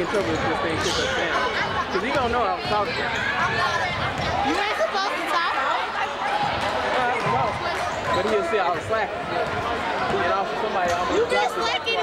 in trouble if this thing took us down. Because he don't know I to talking. You ain't supposed to talk. Uh, no. But he'll see I was slacking. And also somebody almost You been slacking